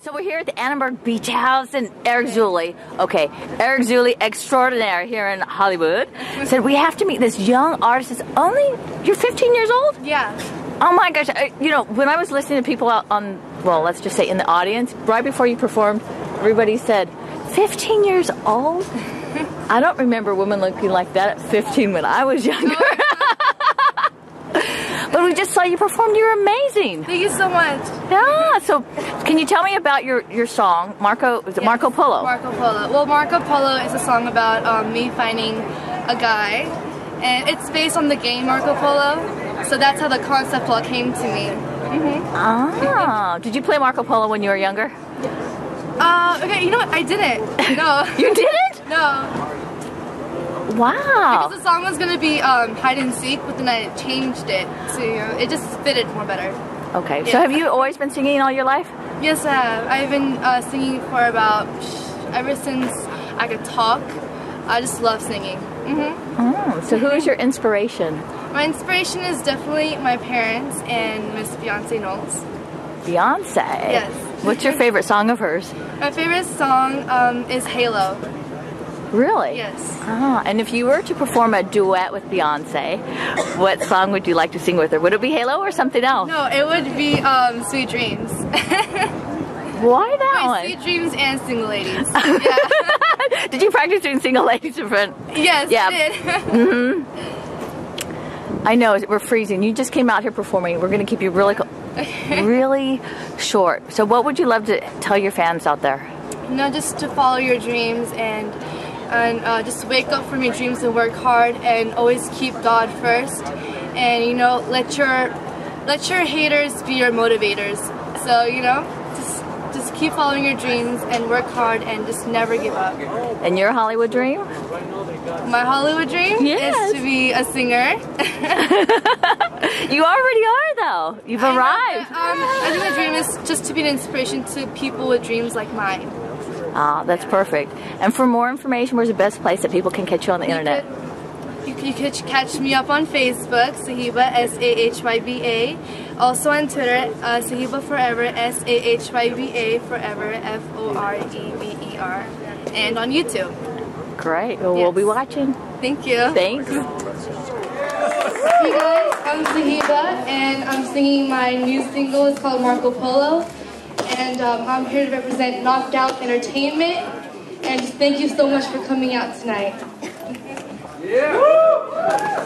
So we're here at the Annenberg Beach House and Eric Zuley, okay, Eric Zuley extraordinaire here in Hollywood, said we have to meet this young artist that's only, you're 15 years old? Yeah. Oh my gosh, I, you know, when I was listening to people out on, well, let's just say in the audience, right before you performed, everybody said, 15 years old? I don't remember women looking like that at 15 when I was younger. we just saw you perform. You're amazing. Thank you so much. Yeah. So, can you tell me about your your song, Marco? Is it Yes. Marco Polo? Marco Polo. Well, Marco Polo is a song about um, me finding a guy, and it's based on the game Marco Polo. So that's how the concept all came to me. Mhm. Ah. Did you play Marco Polo when you were younger? Uh, okay, you know what? I didn't. No. You didn't? no. Wow. Because the song was gonna be um, hide and seek, but then I changed it to it just fitted more better. Okay. So, have you always been singing all your life? Yes, I have. I've been uh, singing for about ever since I could talk. I just love singing. hmm Oh. So, who is your inspiration? My inspiration is definitely my parents and Miss Beyonce Knowles. Beyonce. Yes. What's your favorite song of hers? My favorite song um, is Halo. Really? Yes. Ah, and if you were to perform a duet with Beyonce, what song would you like to sing with her? Would it be Halo or something else? No, it would be um, Sweet Dreams. Why that My one? Sweet Dreams and Single Ladies. Yeah. Did you practice doing single ladies in front? yes, Yeah. I did. I know we're freezing. You just came out here performing. We're going to keep you really, really short. So, what would you love to tell your fans out there? No, just to follow your dreams and and uh, just wake up from your dreams and work hard and always keep God first. And you know, let your let your haters be your motivators. So you know, just just keep following your dreams and work hard and just never give up. And your Hollywood dream? My Hollywood dream Yes. is to be a singer. You already are, though. You've arrived. Um, I think my dream is just to be an inspiration to people with dreams like mine. Ah, that's perfect. And for more information, where's the best place that people can catch you on the internet? You could, you could catch me up on Facebook, Sahyba, S-A-H-Y-B-A. Also on Twitter, uh, Sahyba Forever, S-A-H-Y-B-A Forever, F-O-R-E-V-E-R. And on YouTube. Great. Well, we'll be watching. Thank you. Thanks. Hey guys, I'm Sahyba, and I'm singing my new single. It's called Marco Polo. And um, I'm here to represent Knocked Out Entertainment. And just thank you so much for coming out tonight. Yeah.